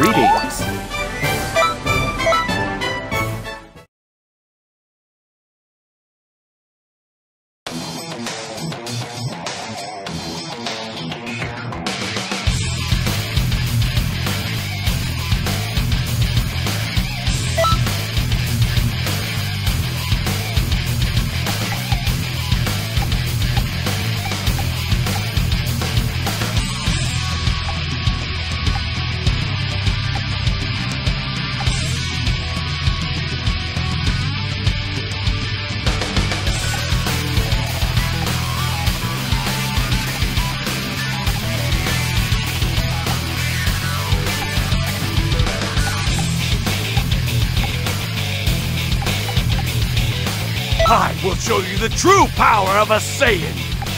Greetings. I will show you the true power of a Saiyan!